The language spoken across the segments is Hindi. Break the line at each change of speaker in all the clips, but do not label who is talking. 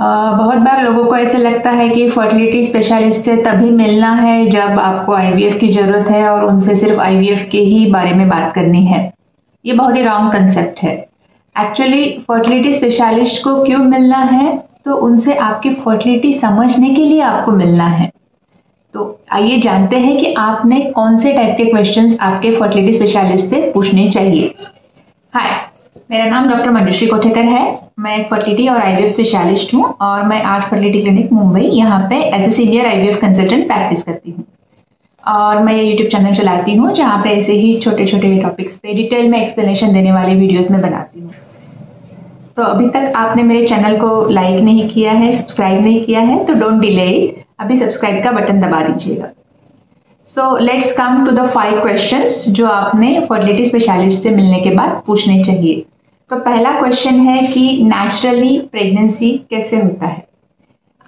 बहुत बार लोगों को ऐसे लगता है कि फर्टिलिटी स्पेशलिस्ट से तभी मिलना है जब आपको आईवीएफ की ज़रूरत है और उनसे सिर्फ़ आईवीएफ के ही बारे में बात करनी है। ये बहुत ही रॉन्ग कंसेप्ट है। एक्चुअली फर्टिलिटी स्पेशलिस्ट को क्यों मिलना है? तो उनसे आपकी फर्टिलिटी समझने के लिए आपको मिलना है। तो आइए जानते हैं कि आपने कौन से टाइप के क्वेश्चंस आपके फर्टिलिटी स्पेशलिस्ट से पूछने चाहिए। हाय मेरा नाम डॉक्टर मंजुश्री कोठेकर है। मैं एक फर्टिलिटी और आईवीएफ स्पेशलिस्ट हूँ और मैं आर्ट फर्टिलिटी क्लिनिक मुंबई यहाँ पे as a senior IVF consultant practice करती हूँ। और मैं ये यूट्यूब चैनल चलाती हूँ जहाँ पे ऐसे ही छोटे छोटे टॉपिक्स पे डिटेल में एक्सप्लेनेशन देने वाले वीडियोस में बनाती हूँ। तो अभी तक आपने मेरे चैनल को लाइक नहीं किया है सब्सक्राइब नहीं किया है तो डोंट डिले इट अभी सब्सक्राइब का बटन दबा दीजिएगा। So let's come to the five questions जो आपने फर्टिलिटी स्पेशलिस्ट से मिलने के बाद पूछने चाहिए। तो पहला क्वेश्चन है कि नेचुरली प्रेगनेंसी कैसे होता है?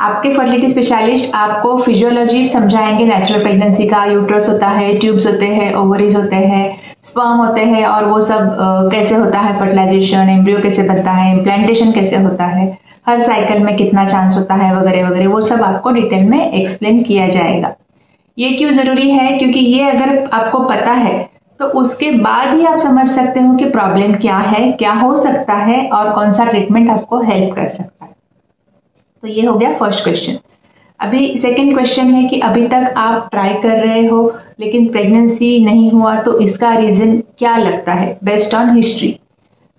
आपके फर्टिलिटी स्पेशलिस्ट आपको फिजियोलॉजी समझाएँगे नेचुरल प्रेगनेंसी का यूट्रस होता है ट्यूब्स होते हैं ओवरीज होते हैं स्पर्म होते हैं और वो सब कैसे होता है फर्टिलाइजेशन एम्ब्रियो कैसे बनता है इम्प्लांटेशन कैसे होता है, हर साइकिल में कितना चांस होता है वगैरह वगैरह, वो सब आपको डिटेल में एक्सप्लेन किया जाएगा। ये क्यों ज़रूरी है? क्योंकि ये अगर आपको पता है तो उसके बाद ही आप समझ सकते हो कि प्रॉब्लम क्या है, क्या हो सकता है और कौन सा ट्रीटमेंट आपको हेल्प कर सकता है। तो ये हो गया फ़र्स्ट क्वेश्चन अभी सेकंड क्वेश्चन है कि अभी तक आप ट्राई कर रहे हो, लेकिन प्रेगनेंसी नहीं हुआ तो इसका रीजन क्या लगता है? बेस्ड ऑन हिस्ट्री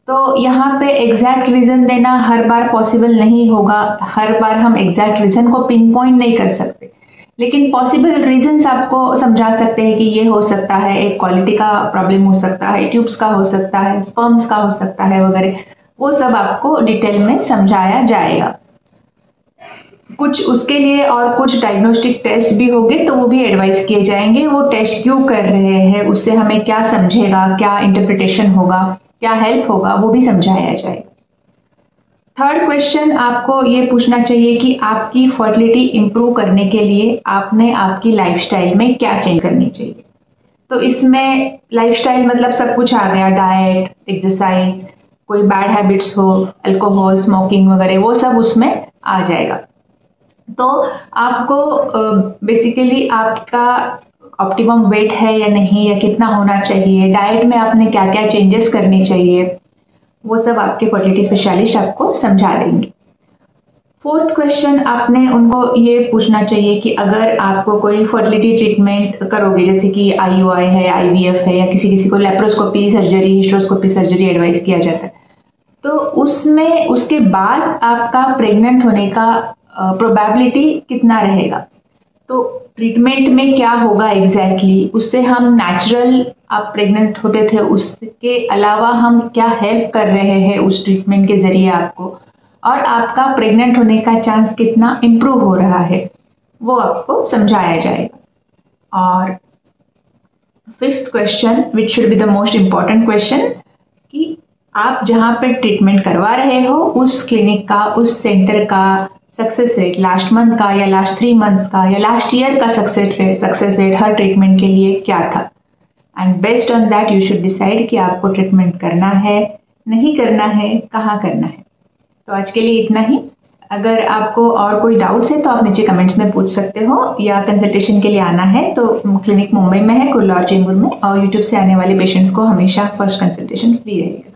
तो यहाँ पे एग्जैक्ट रीजन देना हर बार पॉसिबल नहीं होगा। हर बार हम एग्जैक्ट रीजन को पिन पॉइंट नहीं कर सकते। लेकिन पॉसिबल रीजंस आपको समझा सकते हैं कि ये हो सकता है, एक क्वालिटी का प्रॉब्लम हो सकता है ट्यूब्स का हो सकता है स्पर्म्स का हो सकता है वगैरह। वो सब आपको डिटेल में समझाया जाएगा। कुछ उसके लिए और कुछ डायग्नोस्टिक टेस्ट भी होंगे तो वो भी एडवाइस किए जाएँगे। वो टेस्ट क्यों कर रहे हैं, उससे हमें क्या समझेगा, क्या इंटरप्रिटेशन होगा, क्या हेल्प होगा, वो भी समझाया जाएगा। थर्ड क्वेश्चन आपको ये पूछना चाहिए कि आपकी फर्टिलिटी इंप्रूव करने के लिए आपने आपकी लाइफस्टाइल में क्या चेंज करनी चाहिए? तो इसमें लाइफस्टाइल मतलब सब कुछ आ गया डाइट एक्सरसाइज कोई बैड हैबिट्स हो अल्कोहल स्मोकिंग वगैरह, वो सब उसमें आ जाएगा। तो आपको बेसिकली आपका ऑप्टिमम वेट है या नहीं, या कितना होना चाहिए डाइट में आपने क्या क्या चेंजेस करने चाहिए? वो सब आपके फर्टिलिटी स्पेशलिस्ट आपको समझा देंगे। फोर्थ क्वेश्चन आपने उनको ये पूछना चाहिए कि अगर आपको कोई फर्टिलिटी ट्रीटमेंट करोगे, जैसे कि आई है आईवीएफ है, या किसी किसी को laparoscopy surgery hysteroscopy surgery advice किया जाता है तो उसमें, उसके बाद आपका प्रेग्नेंट होने का प्रोबेबिलिटी कितना रहेगा? तो ट्रीटमेंट में क्या होगा एग्जैक्टली exactly, उससे हम नेचुरल आप प्रेग्नेंट होते थे उसके अलावा हम क्या हेल्प कर रहे हैं उस ट्रीटमेंट के ज़रिए आपको? और आपका प्रेग्नेंट होने का चांस कितना इम्प्रूव हो रहा है वो आपको समझाया जाएगा। और fifth question which should be the most important question कि आप जहाँ पर ट्रीटमेंट करवा रहे हो उस क्लिनिक का उस सेंटर का सक्सेस रेट लास्ट मंथ का या लास्ट थ्री मंथ्स का या लास्ट ईयर का सक्सेस रेट सक्सेस रेट हर ट्रीटमेंट के लिए क्या था? And based on that you should decide कि आपको ट्रीटमेंट करना है, नहीं करना है, कहाँ करना है? तो आज के लिए इतना ही। अगर आपको और कोई डाउट्स है तो आप नीचे कमेंट्स में पूछ सकते हो, या कंसल्टेशन के लिए आना है तो क्लिनिक मुंबई में है, कुल्लौर चेंबूर में, और यूट्यूब से आने वाले पेशेंट्स को हमेशा फ़र्स्ट कंसल्टेशन फ्री रहेगा।